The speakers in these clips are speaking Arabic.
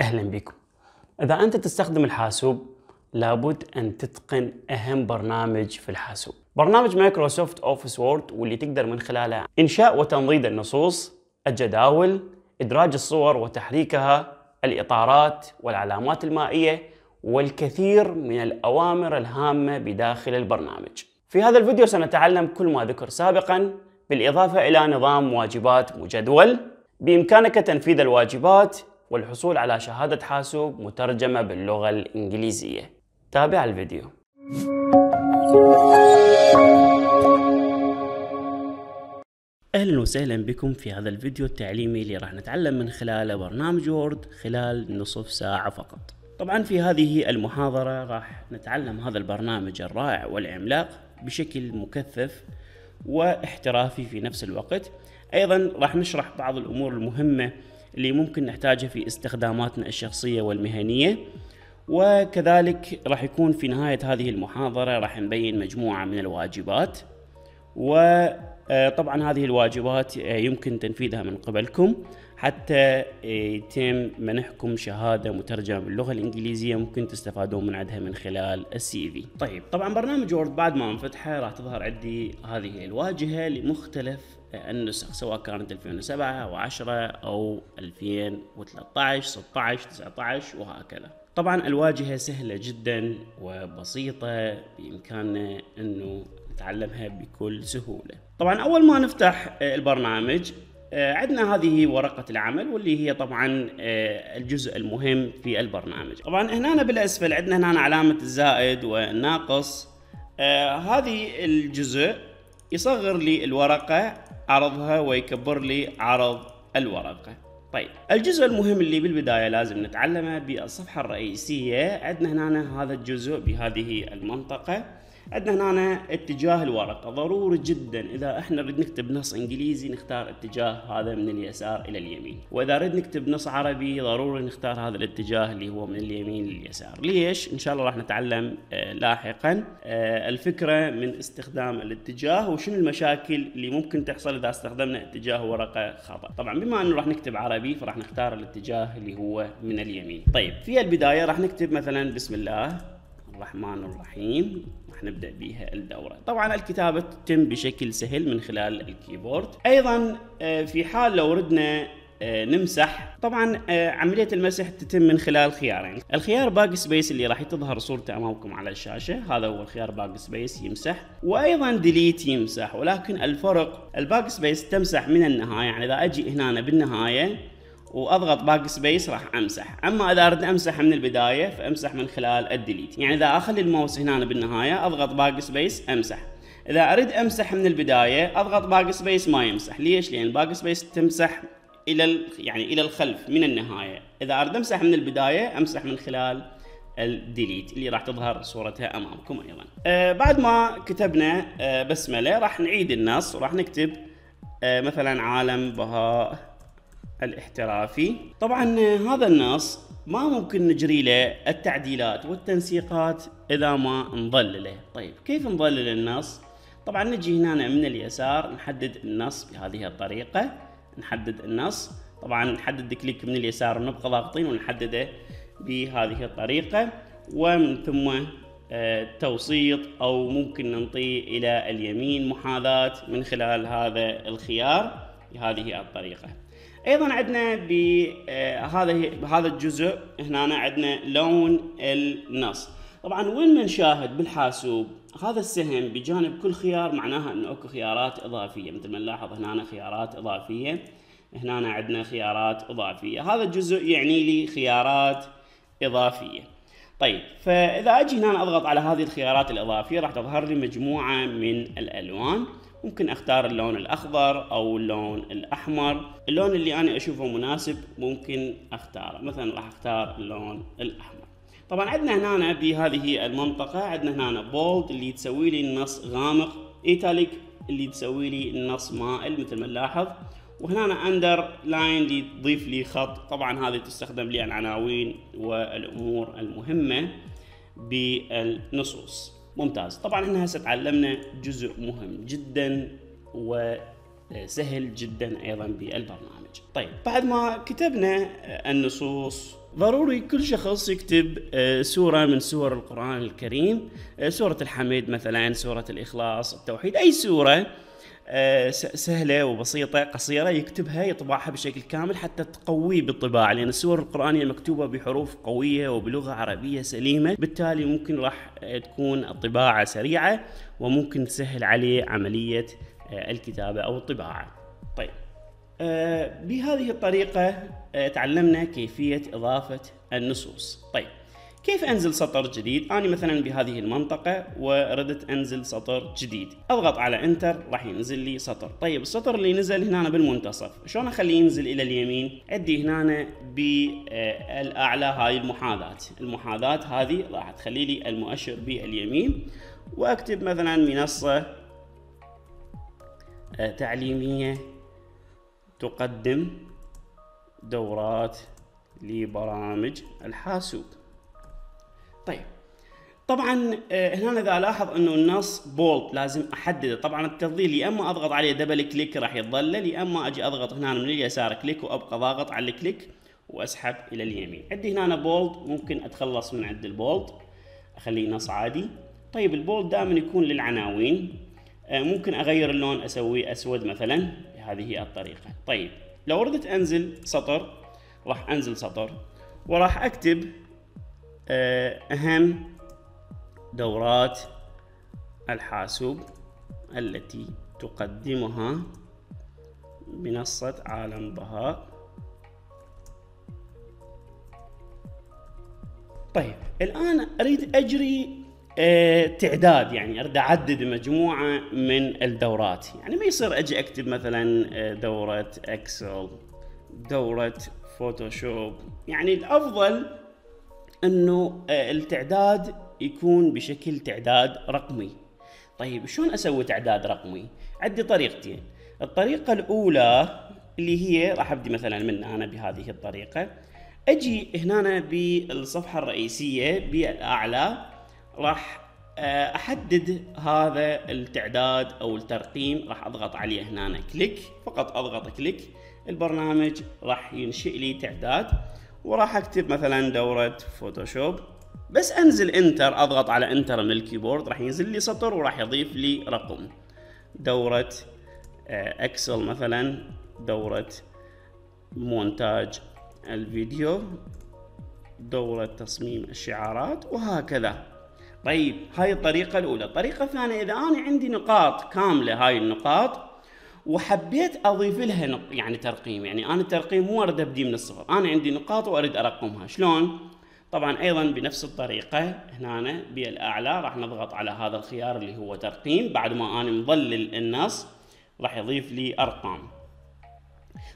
أهلا بكم. إذا أنت تستخدم الحاسوب لابد أن تتقن أهم برنامج في الحاسوب. برنامج Microsoft Office Word واللي تقدر من خلاله إنشاء وتنضيد النصوص الجداول إدراج الصور وتحريكها الإطارات والعلامات المائية والكثير من الأوامر الهامة بداخل البرنامج. في هذا الفيديو سنتعلم كل ما ذكر سابقا بالإضافة إلى نظام واجبات مجدول. بإمكانك تنفيذ الواجبات والحصول على شهادة حاسوب مترجمة باللغة الإنجليزية. تابع الفيديو. أهلا وسهلا بكم في هذا الفيديو التعليمي اللي راح نتعلم من خلاله برنامج وورد خلال نصف ساعة فقط. طبعا في هذه المحاضرة راح نتعلم هذا البرنامج الرائع والعملاق بشكل مكثف واحترافي في نفس الوقت. أيضا راح نشرح بعض الأمور المهمة اللي ممكن نحتاجها في استخداماتنا الشخصية والمهنية. وكذلك راح يكون في نهاية هذه المحاضرة راح نبين مجموعة من الواجبات. وطبعا هذه الواجبات يمكن تنفيذها من قبلكم. حتى يتم منحكم شهادة مترجمة باللغة الإنجليزية ممكن تستفادون من عندها من خلال السي في. طيب طبعا برنامج وورد بعد ما انفتحه راح تظهر عندي هذه الواجهة لمختلف النسخ سواء كانت 2007 أو 10 أو 2013 16 19 وهكذا. طبعا الواجهة سهلة جدا وبسيطة بإمكاننا أنه نتعلمها بكل سهولة. طبعا أول ما نفتح البرنامج عندنا هذه ورقة العمل واللي هي طبعا الجزء المهم في البرنامج. طبعا هنا بالأسفل عندنا هنا علامة الزائد والناقص. هذه الجزء يصغر لي الورقة عرضها ويكبر لي عرض الورقة. طيب الجزء المهم اللي بالبداية لازم نتعلمه بالصفحة الرئيسية. عندنا هنا هذا الجزء بهذه المنطقة. عندنا هنا اتجاه الورقة ضروري جدا. إذا إحنا نريد نكتب نص إنجليزي نختار اتجاه هذا من اليسار إلى اليمين. وإذا نريد نكتب نص عربي ضروري نختار هذا الاتجاه اللي هو من اليمين لليسار. ليش؟ إن شاء الله راح نتعلم آه لاحقا آه الفكرة من استخدام الاتجاه وشنو المشاكل اللي ممكن تحصل إذا استخدمنا اتجاه ورقة خطأ. طبعا بما أنه راح نكتب عربي فراح نختار الاتجاه اللي هو من اليمين. طيب في البداية راح نكتب مثلا بسم الله الرحمن الرحيم. راح نبدا بها الدورة. طبعا الكتابة تتم بشكل سهل من خلال ال keyboard. أيضا في حال لو ردنا نمسح طبعا عملية المسح تتم من خلال خيارين. الخيار backspace اللي راح تظهر صورته أمامكم على الشاشة. هذا هو الخيار backspace يمسح وأيضا delete يمسح. ولكن الفرق ال backspace تمسح من النهاية. يعني إذا أجي هنا بالنهاية وأضغط backspace راح أمسح. أما إذا اريد أمسح من البداية فأمسح من خلال ال delete. يعني إذا أخلي الماوس هنا بالنهاية أضغط backspace أمسح. إذا أريد أمسح من البداية أضغط backspace ما يمسح. ليش؟ لأن backspace تمسح إلى يعني إلى الخلف من النهاية. إذا أريد أمسح من البداية أمسح من خلال ال delete اللي راح تظهر صورتها أمامكم أيضا. آه بعد ما كتبنا آه بسملة راح نعيد النص وراح نكتب آه مثلا عالم بهاء الاحترافي. طبعا هذا النص هم ممكن نجري له التعديلات والتنسيقات إذا ما نظلله طيب كيف نظلل النص؟ طبعا نجي هنا من اليسار نحدد النص بهذه الطريقة. نحدد النص. طبعا نحدد كليك من اليسار ونبقى ضاغطين ونحدده بهذه الطريقة. ومن ثم توسيط أو ممكن ننطيه إلى اليمين محاذاة من خلال هذا الخيار بهذه الطريقة. أيضا عندنا بهذا بهذا الجزء هنا عندنا لون النص. طبعا وين ما نشاهد بالحاسوب؟ هذا السهم بجانب كل خيار معناها إنه أكو خيارات إضافية. مثل ما نلاحظ هنا خيارات إضافية هنا عندنا خيارات إضافية. هذا الجزء يعني لي خيارات إضافية. طيب فإذا أجي هنا أضغط على هذه الخيارات الإضافية راح تظهر لي مجموعة من الألوان. ممكن أختار اللون الأخضر أو اللون الأحمر. اللون اللي أنا أشوفه مناسب ممكن أختاره. مثلا راح أختار اللون الأحمر. طبعا عندنا هنا بهذه المنطقة عندنا هنا bold اللي تسوي لي النص غامق italic اللي تسوي لي النص مائل مثل ما نلاحظ وهنا underline اللي تضيف لي خط. طبعا هذه تستخدم للعناوين والأمور المهمة بالنصوص. ممتاز. طبعا إحنا هسه تعلمنا جزء مهم جدا وسهل جدا أيضا بالبرنامج. طيب بعد ما كتبنا النصوص ضروري كل شخص يكتب سورة من سور القرآن الكريم سورة الحميد مثلا سورة الإخلاص التوحيد أي سورة آه، سهلة وبسيطة قصيرة يكتبها يطبعها بشكل كامل حتى تقويه بالطباعة. لأن السور القرآنية مكتوبة بحروف قوية وبلغة عربية سليمة بالتالي ممكن راح تكون الطباعة سريعة وممكن تسهل عليه عملية الكتابة أو الطباعة. طيب آه، بهذه الطريقة آه، تعلمنا كيفية إضافة النصوص. طيب كيف أنزل سطر جديد؟ أنا مثلا بهذه المنطقة وردت أنزل سطر جديد، أضغط على انتر راح ينزل لي سطر، طيب السطر اللي نزل هنا بالمنتصف، شلون أخليه ينزل إلى اليمين؟ عندي هنا بالاعلى هاي المحاذاة، المحاذاة هذه راح تخلي لي المؤشر باليمين وأكتب مثلا منصة آه، تعليمية تقدم دورات لبرامج الحاسوب طيب. طبعا آه، هنا إذا ألاحظ إنه النص bold لازم أحدده. طبعا التفضيل يا إما أضغط عليه double click راح يتظلل يا إما أجي أضغط هنا من اليسار click وأبقى ضاغط على ال click وأسحب إلى اليمين. عندي هنا bold ممكن أتخلص من عند ال bold أخليه نص عادي. طيب البولد دائما يكون للعناوين. آه، ممكن أغير اللون أسويه أسود مثلا. بهذه الطريقة. طيب لو ردت أنزل سطر راح أنزل سطر. وراح أكتب آه، أهم دورات الحاسوب التي تقدمها منصة عالم بهاء. طيب الآن أريد أجري آه، تعداد يعني أريد أعدد مجموعة من الدورات. يعني ما يصير أجي أكتب مثلا آه، دورة Excel دورة Photoshop. يعني الأفضل إنه آه، التعداد يكون بشكل تعداد رقمي. طيب شلون أسوي تعداد رقمي؟ عندي طريقتين. الطريقة الأولى اللي هي راح أبدي مثلا من أنا بهذه الطريقة. أجي هنا بالصفحة الرئيسية بالأعلى راح آه، أحدد هذا التعداد أو الترقيم راح أضغط عليه هنا click فقط أضغط click. البرنامج راح ينشئ لي تعداد. وراح أكتب مثلا دورة Photoshop بس أنزل enter أضغط على enter من ال keyboard راح ينزل لي سطر وراح يضيف لي رقم. دورة آه، Excel مثلا دورة مونتاج الفيديو دورة تصميم الشعارات وهكذا. طيب هاي الطريقة الأولى. الطريقة الثانية إذا أنا عندي نقاط كاملة هاي النقاط وحبيت أضيف لها. يعني ترقيم. يعني أنا الترقيم مو أريد أبدي من الصفر. أنا عندي نقاط وأريد أرقمها. شلون؟ طبعا أيضا بنفس الطريقة. هنا بالأعلى راح نضغط على هذا الخيار اللي هو ترقيم. بعد ما أنا مظلل النص راح يضيف لي أرقام.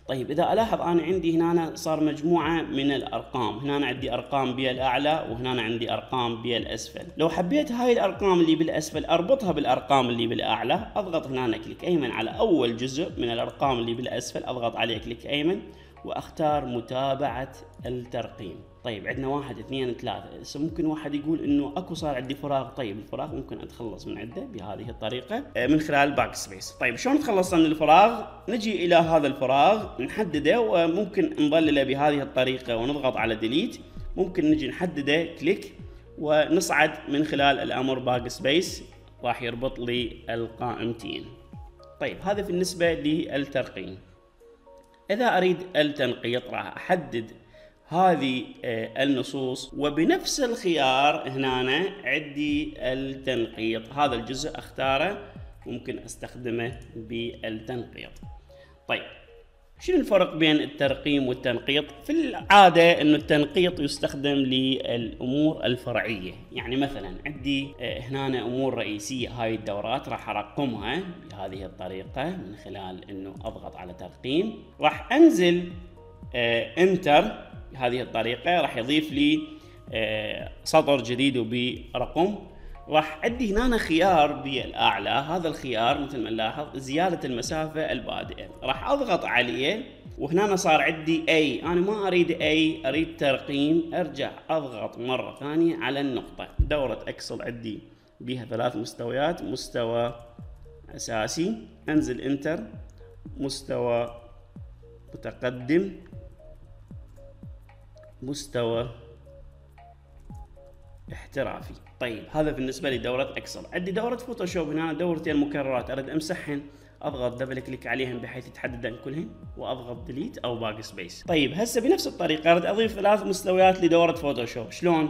طيب إذا ألاحظ أنا عندي هنا صار مجموعة من الأرقام. هنا عندي أرقام بالاعلى وهنا عندي أرقام بالاسفل لو حبيت هاي الأرقام اللي بالأسفل أربطها بالأرقام اللي بالأعلى أضغط هنا click أيمن على أول جزء من الأرقام اللي بالأسفل أضغط عليه click أيمن وأختار متابعة الترقيم. طيب عندنا واحد اثنين ثلاثة. ممكن واحد يقول إنه أكو صار عندي فراغ. طيب الفراغ ممكن أتخلص من عنده بهذه الطريقة آه، من خلال backspace طيب شلون تخلصنا من الفراغ؟ نجي إلى هذا الفراغ نحدده وممكن نظلله بهذه الطريقة ونضغط على delete ممكن نجي نحدده click ونصعد من خلال الأمر backspace راح يربط لي القائمتين. طيب هذا بالنسبة للترقيم. إذا أريد التنقيط راح أحدد هذه آه، النصوص. وبنفس الخيار هنا عندي التنقيط. هذا الجزء أختاره ممكن أستخدمه بالتنقيط. طيب شنو الفرق بين الترقيم والتنقيط؟ في العادة إنه التنقيط يستخدم للأمور الفرعية، يعني مثلا عندي آه، هنا أمور رئيسية. هاي الدورات راح أرقمها بهذه الطريقة من خلال إنه أضغط على ترقيم، راح أنزل انتر بهذه الطريقة راح يضيف لي آه، سطر جديد وبرقم. راح عندي هنا خيار بالأعلى. هذا الخيار مثل ما نلاحظ زيادة المسافة البادئة. راح أضغط عليه وهنا صار عندي A أنا ما أريد A أريد ترقيم. أرجع أضغط مرة ثانية على النقطة. دورة Excel عندي بها ثلاث مستويات. مستوى أساسي. أنزل enter مستوى متقدم. مستوى احترافي. طيب هذا بالنسبة لدورة اكسل عندي دورة فوتوشوب هنا دورتين مكررات. أريد أمسحهن أضغط double click عليهم بحيث يتحددن كلهن وأضغط delete أو backspace طيب هسه بنفس الطريقة أريد أضيف ثلاث مستويات لدورة Photoshop شلون؟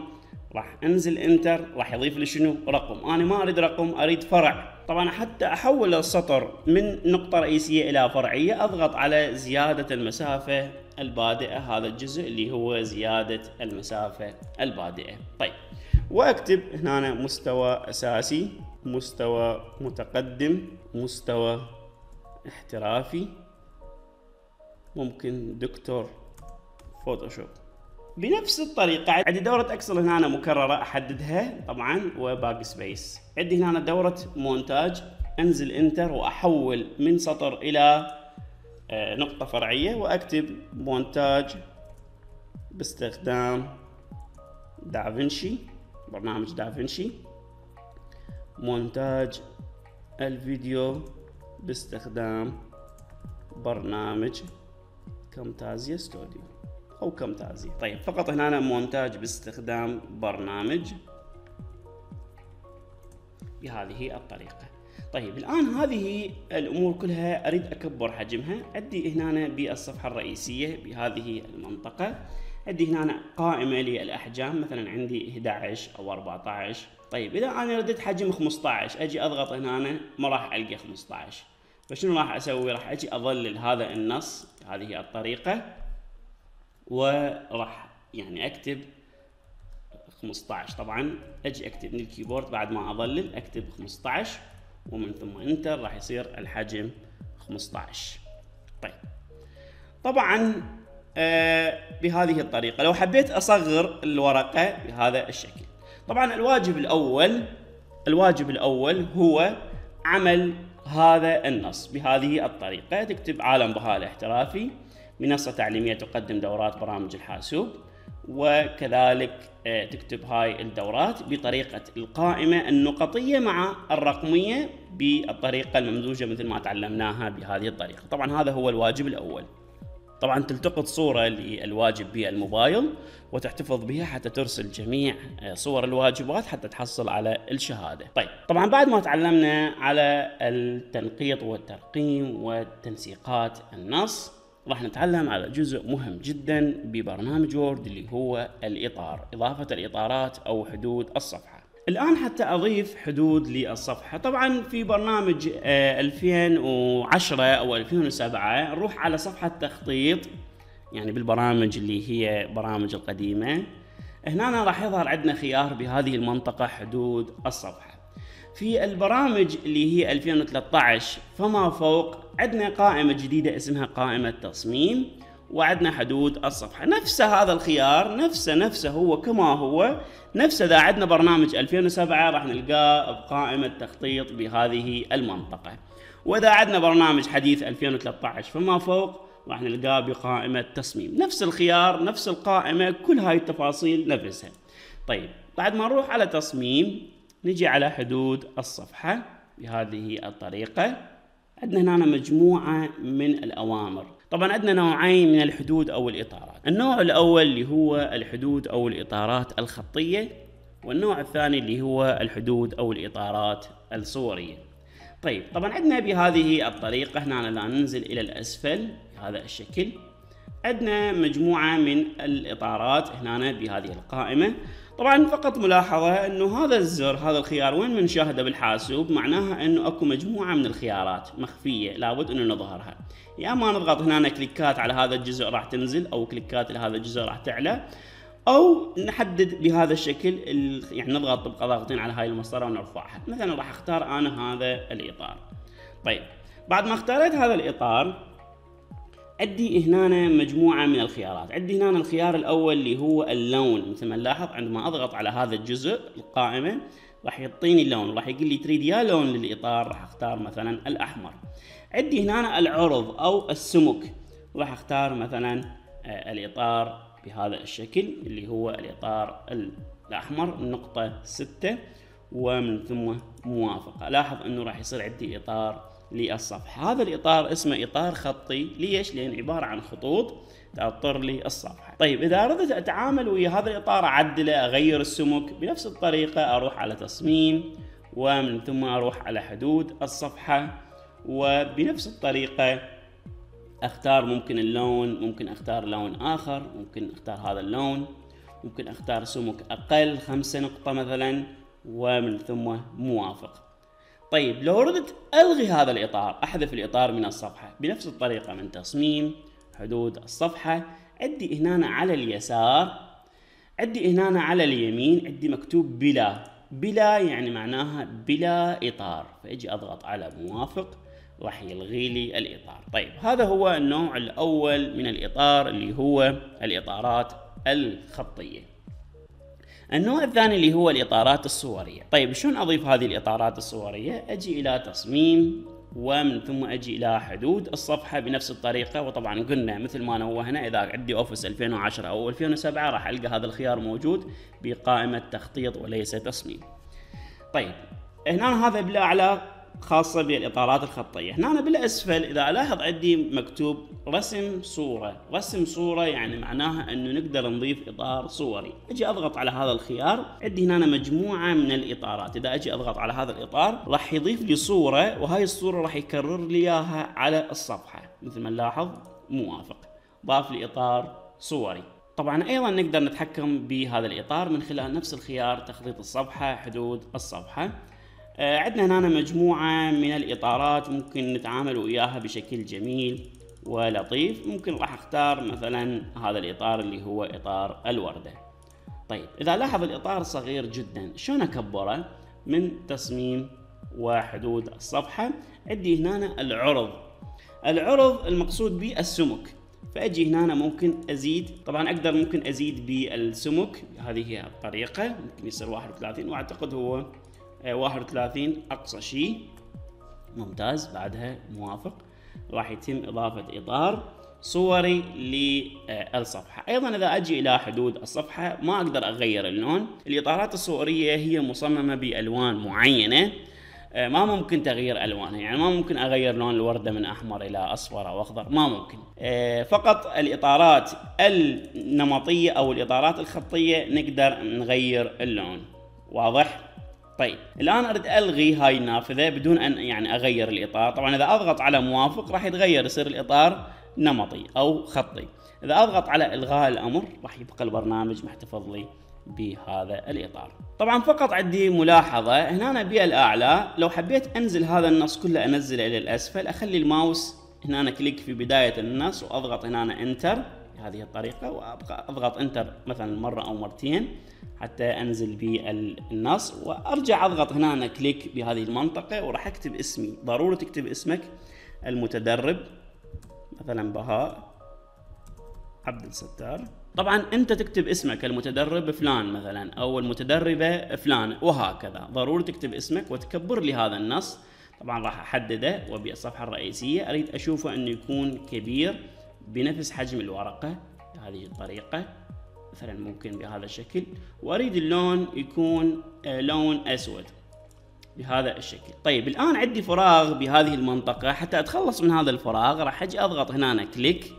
راح أنزل enter راح يضيف لي شنو؟ رقم. أنا ما أريد رقم أريد فرع. طبعا حتى أحول السطر من نقطة رئيسية إلى فرعية أضغط على زيادة المسافة البادئة هذا الجزء اللي هو زيادة المسافة البادئة. طيب وأكتب هنا مستوى أساسي مستوى متقدم مستوى احترافي ممكن دورة Photoshop. بنفس الطريقة عندي دورة Excel هنا مكررة أحددها طبعا و backspace عندي هنا دورة مونتاج أنزل enter وأحول من سطر آه، نقطة فرعية وأكتب مونتاج باستخدام دافنشي برنامج دافنشي. مونتاج الفيديو باستخدام برنامج كامتازيا ستوديو أو كامتازيا. طيب فقط هنا أنا مونتاج باستخدام برنامج بهذه الطريقة. طيب الآن هذه الأمور كلها أريد أكبر حجمها. عندي هنا بالصفحة الرئيسية بهذه المنطقة. عندي هنا قائمة للأحجام مثلا عندي 11 أو 14 طيب إذا أنا رديت حجم 15 أجي أضغط هنا ما راح ألقى 15 فشنو راح أسوي؟ راح أجي أظلل هذا النص بهذه الطريقة وراح يعني أكتب 15 طبعا أجي أكتب من الكيبورد بعد ما أظلل أكتب 15 ومن ثم انتر راح يصير الحجم 15 طيب. طبعا آه بهذه الطريقة لو حبيت أصغر الورقة بهذا الشكل. طبعا الواجب الأول الواجب الأول هو عمل هذا النص بهذه الطريقة. تكتب عالم بهاء الاحترافي منصة تعليمية تقدم دورات برامج الحاسوب. وكذلك آه، تكتب هاي الدورات بطريقة القائمة النقطية مع الرقمية بالطريقة الممزوجة مثل ما تعلمناها بهذه الطريقة. طبعا هذا هو الواجب الأول. طبعا تلتقط صورة للواجب بالموبايل وتحتفظ بها حتى ترسل جميع آه، صور الواجبات حتى تحصل على الشهادة. طيب طبعا بعد ما تعلمنا على التنقيط والترقيم وتنسيقات النص راح نتعلم على جزء مهم جدا ببرنامج وورد اللي هو الإطار إضافة الإطارات أو حدود الصفحة. الآن حتى أضيف حدود للصفحة. طبعا في برنامج 2010 آه، أو 2007 نروح على صفحة تخطيط يعني بالبرامج اللي هي برامج القديمة. هنا راح يظهر عندنا خيار بهذه المنطقة حدود الصفحة. في البرامج اللي هي 2013 فما فوق عندنا قائمة جديدة اسمها قائمة تصميم وعندنا حدود الصفحة. نفس هذا الخيار نفسه نفسه هو كما هو نفسه إذا عندنا برنامج 2007 راح نلقاه بقائمة تخطيط بهذه المنطقة. وإذا عندنا برنامج حديث 2013 فما فوق راح نلقاه بقائمة تصميم. نفس الخيار نفس القائمة كل هاي التفاصيل نفسها. طيب بعد ما نروح على تصميم نجي على حدود الصفحة بهذه الطريقة. عندنا هنا مجموعة من الأوامر. طبعا عندنا نوعين من الحدود أو الإطارات. النوع الأول اللي هو الحدود أو الإطارات الخطية والنوع الثاني اللي هو الحدود أو الإطارات الصورية. طيب طبعا عندنا بهذه الطريقة هنا لا ننزل إلى الأسفل بهذا الشكل. عندنا مجموعة من الإطارات هنا بهذه القائمة. طبعا فقط ملاحظة إنه هذا الزر هذا الخيار وين بنشاهده بالحاسوب؟ معناها إنه أكو مجموعة من الخيارات مخفية لابد إنه نظهرها. يا اما نضغط هنا كليكات على هذا الجزء راح تنزل أو كليكات لهذا الجزء راح تعلى أو نحدد بهذا الشكل يعني نضغط تبقى ضاغطين على هاي المسطرة ونرفعها. مثلا راح أختار أنا هذا الإطار. طيب بعد ما اختاريت هذا الإطار عندي هنا مجموعة من الخيارات. عندي هنا الخيار الأول اللي هو اللون. مثل ما نلاحظ عندما أضغط على هذا الجزء القائمة راح يعطيني اللون راح يقول لي تريد يا لون للإطار راح أختار مثلا الأحمر. عندي هنا العرض أو السمك راح أختار مثلا آه، الإطار بهذا الشكل اللي هو الإطار الأحمر النقطة ستة ومن ثم موافقة. لاحظ أنه راح يصير عندي إطار للصفحة هذا الإطار اسمه إطار خطي. ليش؟ لأن عبارة عن خطوط تأطر لي الصفحة طيب إذا أردت أتعامل ويا هذا الإطار أعدله أغير السمك. بنفس الطريقة أروح على تصميم ومن ثم أروح على حدود الصفحة. وبنفس الطريقة أختار ممكن اللون ممكن أختار لون آخر ممكن أختار هذا اللون. ممكن أختار سمك أقل خمسة نقطة مثلا ومن ثم موافق. طيب لو ردت ألغي هذا الإطار أحذف الإطار من الصفحة. بنفس الطريقة من تصميم حدود الصفحة. عندي هنا على اليسار عندي هنا على اليمين عندي مكتوب بلا. بلا يعني معناها بلا إطار. فأجي أضغط على موافق راح يلغي لي الإطار. طيب هذا هو النوع الأول من الإطار اللي هو الإطارات الخطية. النوع الثاني اللي هو الإطارات الصورية. طيب شلون أضيف هذه الإطارات الصورية؟ أجي إلى تصميم ومن ثم أجي إلى حدود الصفحة بنفس الطريقة. وطبعا قلنا مثل ما نوهنا إذا عندي أوفيس 2010 أو 2007 راح ألقى هذا الخيار موجود بقائمة تخطيط وليس تصميم. طيب هنا هذا بالاعلى خاصة بالإطارات الخطية. هنا بالأسفل إذا ألاحظ عندي مكتوب رسم صورة. رسم صورة يعني معناها أنه نقدر نضيف إطار صوري. أجي أضغط على هذا الخيار عندي هنا مجموعة من الإطارات. إذا أجي أضغط على هذا الإطار راح يضيف لي صورة وهاي الصورة راح يكرر لي إياها على الصفحة. مثل ما نلاحظ موافق. ضاف لي إطار صوري. طبعا أيضا نقدر نتحكم بهذا الإطار من خلال نفس الخيار تخطيط الصفحة حدود الصفحة. عندنا هنا مجموعة من الإطارات ممكن نتعامل وياها بشكل جميل ولطيف. ممكن راح أختار مثلا هذا الإطار اللي هو إطار الوردة. طيب إذا لاحظ الإطار صغير جدا شلون أكبره من تصميم وحدود الصفحة؟ عندي هنا العرض. العرض المقصود به السمك. فأجي هنا ممكن أزيد طبعا أقدر ممكن أزيد بالسمك. هذه هي الطريقة ممكن يصير 31 وأعتقد هو 31 آه، أقصى شيء. ممتاز. بعدها موافق. راح يتم إضافة إطار صوري للصفحة. أيضا إذا أجي إلى حدود الصفحة ما أقدر أغير اللون. الإطارات الصورية هي مصممة بألوان معينة. آه، ما ممكن تغيير ألوانها. يعني ما ممكن أغير لون الوردة من أحمر إلى أصفر أو أخضر. ما ممكن. آه، فقط الإطارات النمطية أو الإطارات الخطية نقدر نغير اللون. واضح؟ طيب الآن أريد ألغي هاي النافذة بدون أن يعني أغير الإطار. طبعا إذا أضغط على موافق راح يتغير يصير الإطار نمطي أو خطي. إذا أضغط على إلغاء الأمر راح يبقى البرنامج محتفظ لي بهذا الإطار. طبعا فقط عندي ملاحظة. هنا بالاعلى لو حبيت أنزل هذا النص كله أنزله إلى الأسفل أخلي الماوس هنا click في بداية النص وأضغط هنا enter بهذه الطريقة وأبقى أضغط enter مثلا مرة أو مرتين حتى أنزل بالنص وأرجع أضغط هنا click بهذه المنطقة وراح أكتب اسمي. ضروري تكتب اسمك المتدرب مثلا بهاء عبد الستار. طبعا أنت تكتب اسمك المتدرب فلان مثلا أو المتدربه فلان وهكذا. ضروري تكتب اسمك وتكبر لي هذا النص. طبعا راح أحدده وبالصفحه الرئيسية. أريد أشوفه أنه يكون كبير. بنفس حجم الورقة بهذه الطريقة مثلا ممكن بهذا الشكل. وأريد اللون يكون آه، لون أسود بهذا الشكل. طيب الآن عندي فراغ بهذه المنطقة. حتى أتخلص من هذا الفراغ راح أجي أضغط هنا كليك.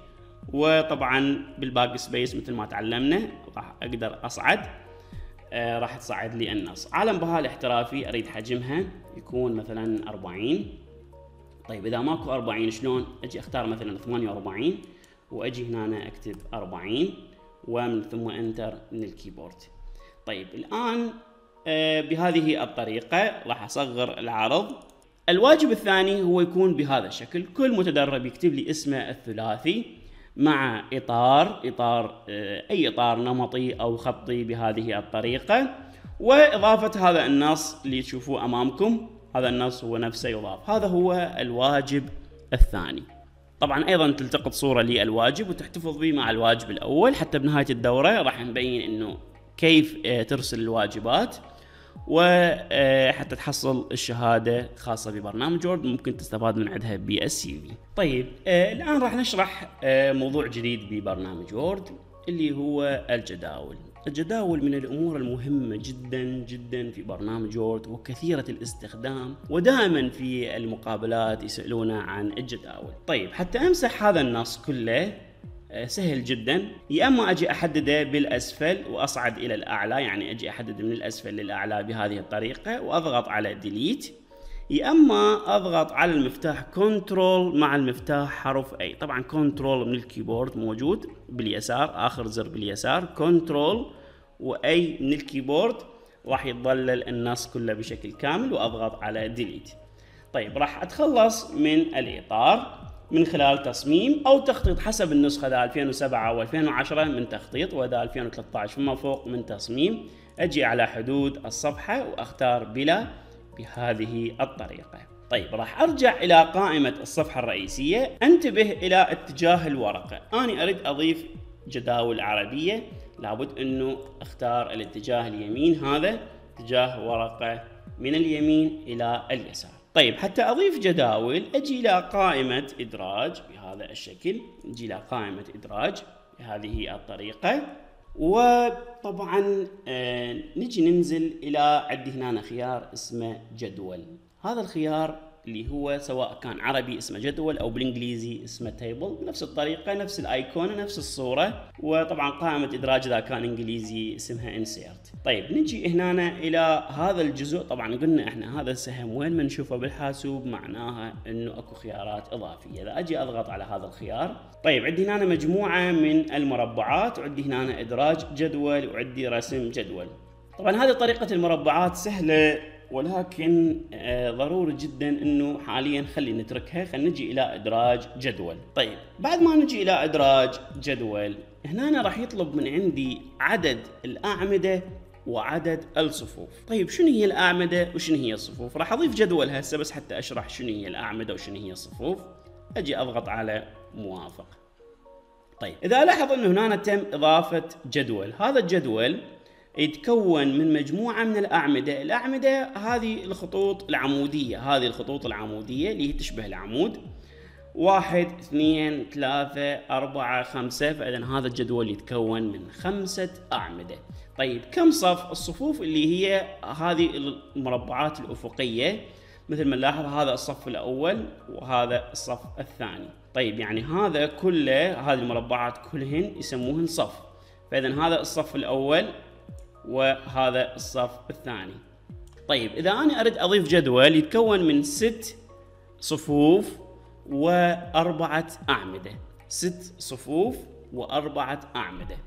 وطبعا بال backspace مثل ما تعلمنا راح أقدر أصعد. آه راح تصعد لي النص. عالم بها الاحترافي أريد حجمها يكون مثلا 40 طيب إذا ماكو 40 شلون؟ أجي أختار مثلا 48 وأجي هنا أكتب 40 ومن ثم enter من ال keyboard. طيب الآن آه بهذه الطريقة راح أصغر العرض. الواجب الثاني هو يكون بهذا الشكل. كل متدرب يكتب لي اسمه الثلاثي مع إطار إطار آه، أي إطار نمطي أو خطي بهذه الطريقة. وإضافة هذا النص اللي تشوفوه أمامكم. هذا النص هو نفسه يضاف. هذا هو الواجب الثاني. طبعا أيضا تلتقط صورة للواجب وتحتفظ به مع الواجب الأول حتى بنهاية الدورة راح نبين إنه كيف آه، ترسل الواجبات وحتى تحصل الشهادة خاصة ببرنامج Word ممكن تستفاد من عندها بال CV. طيب آه، الآن راح نشرح آه، موضوع جديد ببرنامج Word اللي هو الجداول. الجداول من الأمور المهمة جدا جدا في برنامج Word وكثيرة الاستخدام ودائما في المقابلات يسالونا عن الجداول. طيب حتى أمسح هذا النص كله آه، سهل جدا يا أما أجي أحدده بالأسفل وأصعد إلى الأعلى يعني أجي أحدد من الأسفل للأعلى بهذه الطريقة وأضغط على delete يا أما أضغط على المفتاح control مع المفتاح حرف A طبعا control من ال keyboard موجود باليسار آخر زر باليسار control و A من ال keyboard. راح يتظلل النص كله بشكل كامل وأضغط على delete طيب راح أتخلص من الإطار من خلال تصميم أو تخطيط حسب النسخة ذا 2007 أو 2010 من تخطيط وذا 2013 فما فوق من تصميم. أجي على حدود الصفحة وأختار بلا بهذه الطريقة. طيب راح أرجع إلى قائمة الصفحة الرئيسية. أنتبه إلى اتجاه الورقة. أنا أريد أضيف جداول عربية. لابد أنه أختار الاتجاه اليمين هذا اتجاه ورقة من اليمين إلى اليسار. طيب حتى أضيف جداول أجي إلى قائمة إدراج بهذا الشكل. نجي إلى قائمة إدراج بهذه الطريقة. وطبعا آه نجي ننزل إلى عندي هنا خيار اسمه جدول. هذا الخيار اللي هو سواء كان عربي اسمه جدول أو بالإنجليزي اسمه table بنفس الطريقة نفس الايقونه نفس الصورة وطبعا قائمه إدراج إذا كان إنجليزي اسمها insert طيب نجي هنا إلى هذا الجزء. طبعا قلنا إحنا هذا السهم وين ما نشوفه بالحاسوب؟ معناها إنه أكو خيارات إضافية. إذا أجي أضغط على هذا الخيار. طيب عندي هنا مجموعة من المربعات. وعندي هنا إدراج جدول وعندي رسم جدول. طبعا هذه طريقة المربعات سهلة. ولكن آه، ضروري جدا إنه حاليا خلي نتركها. خلينا نجي إلى إدراج جدول. طيب بعد ما نجي إلى إدراج جدول هنا راح يطلب من عندي عدد الأعمدة وعدد الصفوف. طيب شنو هي الأعمدة وشنو هي الصفوف؟ راح أضيف جدول هسه بس حتى أشرح شنو هي الأعمدة وشنو هي الصفوف. أجي أضغط على موافق طيب إذا لاحظ إنه هنا تم إضافة جدول. هذا الجدول يتكون من مجموعة من الأعمدة. الأعمدة هذه الخطوط العمودية هذه الخطوط العمودية اللي هي تشبه العمود. واحد اثنين ثلاثة أربعة خمسة. فإذا هذا الجدول يتكون من خمسة أعمدة. طيب كم صف الصفوف اللي هي هذه المربعات الأفقية؟ مثل ما نلاحظ هذا الصف الأول وهذا الصف الثاني. طيب يعني هذا كله هذه المربعات كلهن يسموهن صف. فإذا هذا الصف الأول وهذا الصف الثاني. طيب إذا أنا أريد أضيف جدول يتكون من ست صفوف وأربعة أعمدة. ست صفوف وأربعة أعمدة.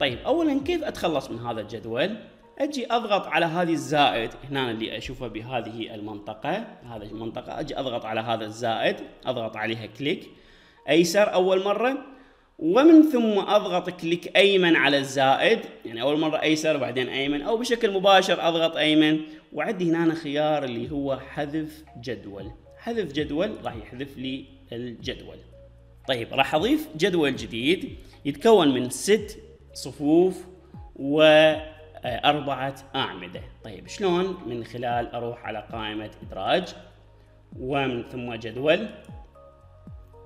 طيب أولا كيف أتخلص من هذا الجدول؟ أجي أضغط على هذه الزائد هنا اللي أشوفه بهذه المنطقة. هذه المنطقة أجي أضغط على هذا الزائد أضغط عليها كليك. أيسر أول مرة. ومن ثم اضغط كليك أيمن على الزائد يعني أول مرة أيسر بعدين أيمن أو بشكل مباشر أضغط أيمن. وعندي هنا خيار اللي هو حذف جدول. حذف جدول راح يحذف لي الجدول. طيب راح أضيف جدول جديد يتكون من ست صفوف وأربعة أعمدة. طيب شلون؟ من خلال أروح على قائمة إدراج ومن ثم جدول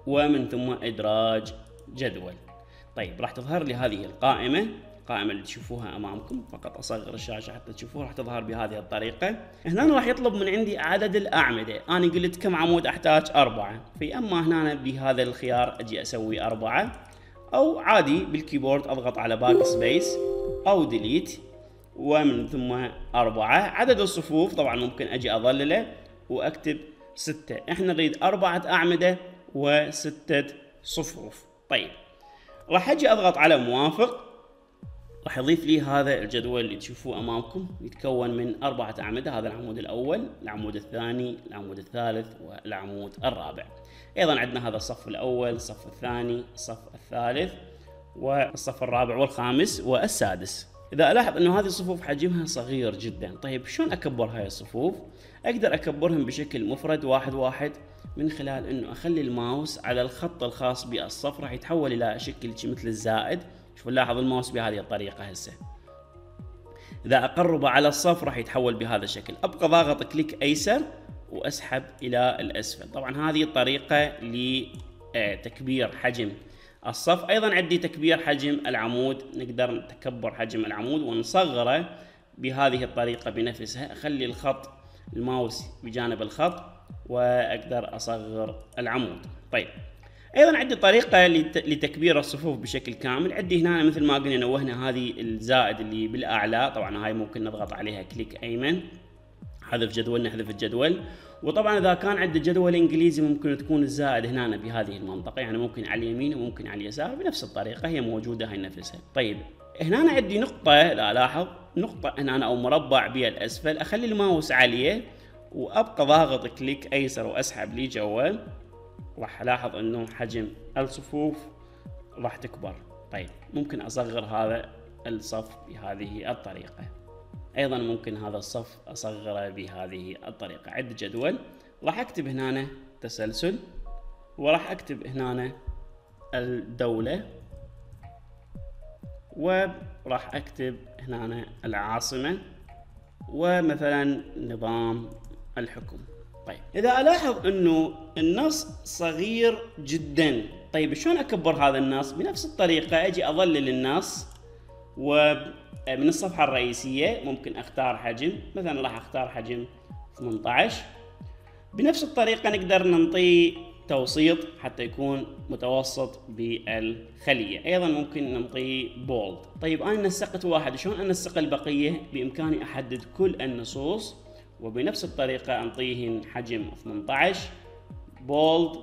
ومن ثم إدراج. جدول. طيب راح تظهر لي هذه القائمة. القائمة اللي تشوفوها أمامكم فقط أصغر الشاشة حتى تشوفوها راح تظهر بهذه الطريقة. هنا راح يطلب من عندي عدد الأعمدة. أنا قلت كم عمود أحتاج؟ أربعة. في أما هنا بهذا الخيار أجي أسوي أربعة. أو عادي بال keyboard أضغط على backspace أو delete ومن ثم أربعة. عدد الصفوف طبعا ممكن أجي أظلله وأكتب ستة. إحنا نريد أربعة أعمدة وستة صفوف. طيب راح أجي أضغط على موافق. راح يضيف لي هذا الجدول اللي تشوفوه أمامكم يتكون من أربعة أعمدة هذا العمود الأول العمود الثاني العمود الثالث والعمود الرابع. أيضا عندنا هذا الصف الأول الصف الثاني الصف الثالث والصف الرابع والخامس والسادس. إذا ألاحظ إنه هذه الصفوف حجمها صغير جدا. طيب شلون أكبر هاي الصفوف؟ أقدر أكبرهم بشكل مفرد واحد واحد. من خلال إنه أخلي الماوس على الخط الخاص بالصف راح يتحول إلى شكل مثل الزائد. شوف لاحظ الماوس بهذه الطريقة هسه. إذا اقربه على الصف راح يتحول بهذا الشكل. أبقى ضاغط كليك أيسر وأسحب إلى الأسفل. طبعا هذه الطريقة لتكبير حجم الصف. أيضا عندي تكبير حجم العمود. نقدر نتكبر حجم العمود ونصغره بهذه الطريقة بنفسها. أخلي الخط الماوس بجانب الخط. وأقدر أصغر العمود. طيب. أيضا عندي طريقة لتكبير الصفوف بشكل كامل. عندي هنا مثل ما قلنا نوهنا هذه الزائد اللي بالأعلى. طبعا هاي ممكن نضغط عليها كليك أيمن. حذف جدول نحذف الجدول. وطبعا إذا كان عندي جدول إنجليزي ممكن تكون الزائد هنا بهذه المنطقة. يعني ممكن على اليمين وممكن على اليسار بنفس الطريقة. هي موجودة هاي نفسها طيب. هنا عندي نقطة لا لاحظ. نقطة هنا أو مربع بالاسفل أخلي الماوس عليه. وأبقى ضاغط كليك أيسر وأسحب لي جوا راح ألاحظ إنه حجم الصفوف راح تكبر. طيب ممكن أصغر هذا الصف بهذه الطريقة. أيضا ممكن هذا الصف أصغره بهذه الطريقة. عد جدول راح أكتب هنا تسلسل وراح أكتب هنا الدولة وراح أكتب هنا العاصمة ومثلا نظام الحكم. طيب. إذا ألاحظ إنه النص صغير جدا. طيب شلون أكبر هذا النص؟ بنفس الطريقة أجي اظلل النص ومن الصفحة الرئيسية ممكن أختار حجم. مثلا راح أختار حجم 18 بنفس الطريقة نقدر ننطيه توسيط حتى يكون متوسط بالخلية. أيضا ممكن نعطيه بولد طيب أنا نسقت واحد. شلون أنسق البقية؟ بإمكاني أحدد كل النصوص. وبنفس الطريقة أنطيهن حجم 18 بولد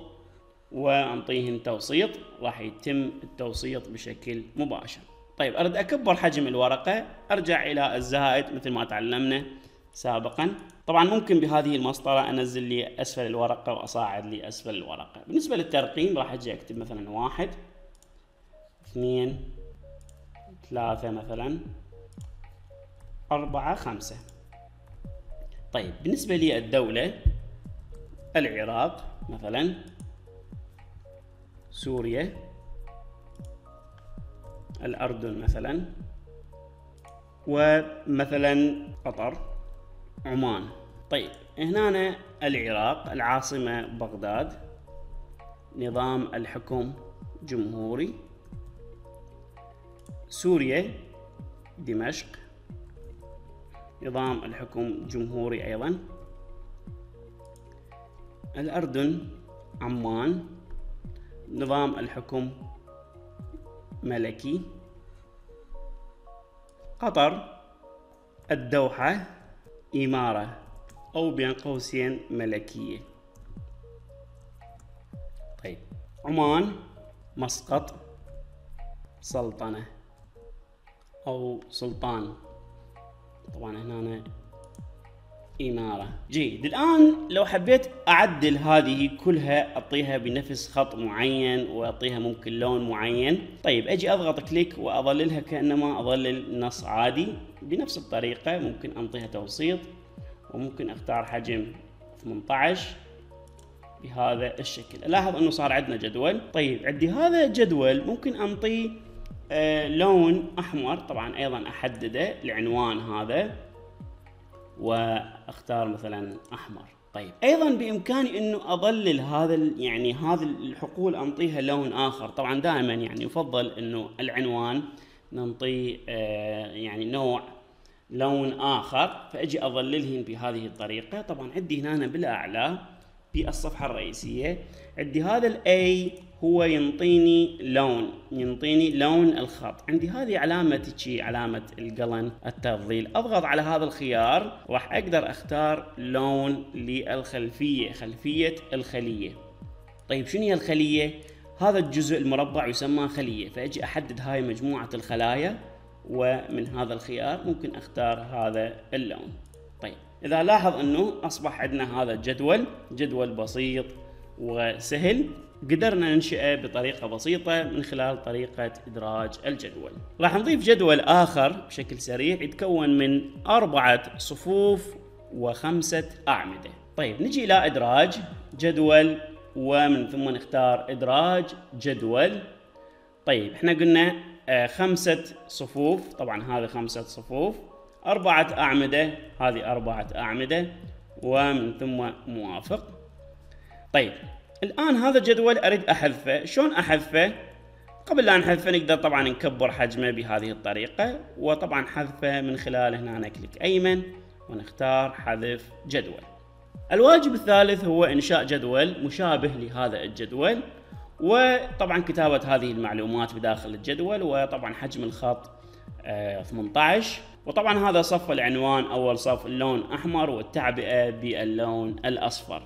وأنطيهن توسيط راح يتم التوسيط بشكل مباشر. طيب أريد أكبر حجم الورقة أرجع إلى الزائد مثل ما تعلمنا سابقا. طبعا ممكن بهذه المسطرة أنزل لي أسفل الورقة واصاعد لي أسفل الورقة. بالنسبة للترقيم راح أجي أكتب مثلا واحد اثنين ثلاثة مثلا أربعة خمسة. طيب بالنسبة لي الدولة العراق مثلا سوريا الأردن مثلا ومثلا قطر عمان. طيب هنا العراق العاصمة بغداد نظام الحكم جمهوري. سوريا دمشق. نظام الحكم جمهوري أيضا. الأردن عمان نظام الحكم ملكي. قطر الدوحة إمارة أو بين قوسين ملكية. طيب عمان مسقط سلطنة أو سلطان. طبعا هنا إمارة. جيد الآن لو حبيت أعدل هذه كلها أعطيها بنفس خط معين وأعطيها ممكن لون معين. طيب أجي أضغط كليك وأظللها كأنما أظلل نص عادي بنفس الطريقة. ممكن أنطيها توسيط وممكن أختار حجم 18 بهذا الشكل. ألاحظ أنه صار عندنا جدول. طيب عندي هذا الجدول ممكن أنطيه لون أحمر طبعا أيضا أحدده العنوان هذا وأختار مثلا أحمر. طيب. أيضا بإمكاني إنه أظلل هذا يعني هذه الحقول أنطيها لون آخر. طبعا دائما يعني يفضل إنه العنوان ننطيه آه يعني نوع لون آخر فأجي اظللهن بهذه الطريقة. طبعا عندي هنا بالأعلى في الصفحة الرئيسية. عندي هذا الاي هو ينطيني لون ينطيني لون الخط. عندي هذه علامة تشي علامة القلن التفضيل. أضغط على هذا الخيار راح أقدر أختار لون للخلفية خلفية الخلية. طيب شنو هي الخلية؟ هذا الجزء المربع يسمى خلية. فأجي أحدد هاي مجموعة الخلايا ومن هذا الخيار ممكن أختار هذا اللون. طيب إذا لاحظ أنه أصبح عندنا هذا الجدول جدول بسيط وسهل. قدرنا ننشئه بطريقة بسيطة من خلال طريقة إدراج الجدول. راح نضيف جدول آخر بشكل سريع يتكون من أربعة صفوف وخمسة أعمدة. طيب نجي إلى إدراج جدول ومن ثم نختار إدراج جدول. طيب إحنا قلنا آه خمسة صفوف. طبعا هذه خمسة صفوف. أربعة أعمدة هذه أربعة أعمدة ومن ثم موافق. طيب الآن هذا الجدول أريد أحذفه. شلون أحذفه؟ قبل لا نحذفه نقدر طبعا نكبر حجمه بهذه الطريقة وطبعا حذفه من خلال هنا كليك أيمن ونختار حذف جدول. الواجب الثالث هو إنشاء جدول مشابه لهذا الجدول وطبعا كتابة هذه المعلومات بداخل الجدول وطبعا حجم الخط 18 آه، وطبعا هذا صف العنوان أول صف اللون أحمر والتعبئة باللون الأصفر.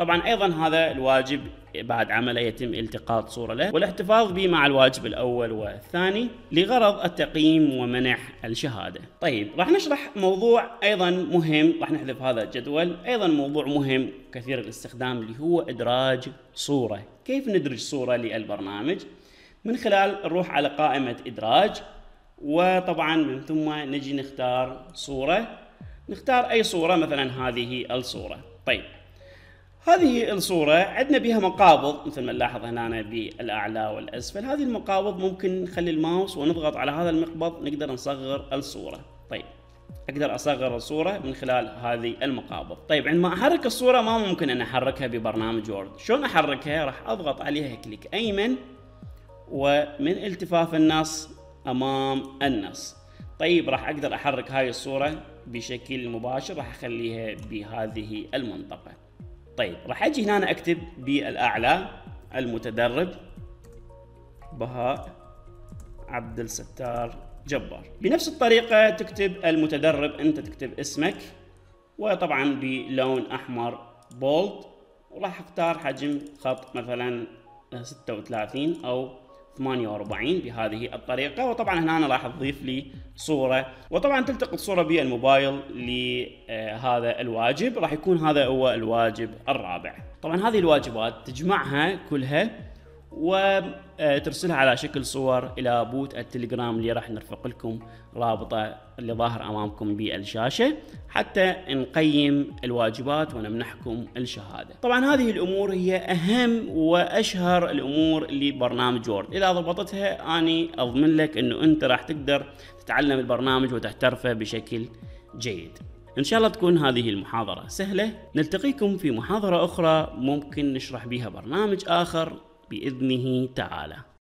طبعا أيضا هذا الواجب بعد عمله يتم التقاط صورة له والاحتفاظ به مع الواجب الأول والثاني لغرض التقييم ومنح الشهادة. طيب راح نشرح موضوع أيضا مهم راح نحذف هذا الجدول، أيضا موضوع مهم كثير الاستخدام اللي هو إدراج صورة، كيف ندرج صورة للبرنامج؟ من خلال نروح على قائمة إدراج وطبعا من ثم نجي نختار صورة نختار أي صورة مثلا هذه الصورة. طيب هذه الصورة عندنا بها مقابض مثل ما نلاحظ هنا بالأعلى والأسفل. هذه المقابض ممكن نخلي الماوس ونضغط على هذا المقبض نقدر نصغر الصورة. طيب أقدر أصغر الصورة من خلال هذه المقابض. طيب عندما أحرك الصورة ما ممكن أن أحركها ببرنامج وورد. شلون أحركها؟ راح أضغط عليها كليك أيمن ومن التفاف النص أمام النص. طيب راح أقدر أحرك هاي الصورة بشكل مباشر. راح أخليها بهذه المنطقة. طيب راح أجي هنا أكتب بالأعلى المتدرب بهاء عبد الستار جبار. بنفس الطريقة تكتب المتدرب أنت تكتب اسمك وطبعا بلون أحمر بولد وراح أختار حجم خط مثلا 36 أو 48 بهذه الطريقة. وطبعا هنا أنا راح أضيف لي صورة. وطبعا تلتقط صورة بالموبايل لهذا الواجب. راح يكون هذا هو الواجب الرابع. طبعا هذه الواجبات تجمعها كلها وترسلها على شكل صور إلى بوت التليجرام اللي راح نرفق لكم رابطة اللي ظاهر أمامكم بالشاشة حتى نقيم الواجبات ونمنحكم الشهادة. طبعا هذه الأمور هي أهم وأشهر الأمور لبرنامج وورد، إذا ضبطتها أني أضمن لك إنه أنت راح تقدر تتعلم البرنامج وتحترفه بشكل جيد. إن شاء الله تكون هذه المحاضرة سهلة، نلتقيكم في محاضرة أخرى ممكن نشرح بها برنامج آخر بإذنه تعالى.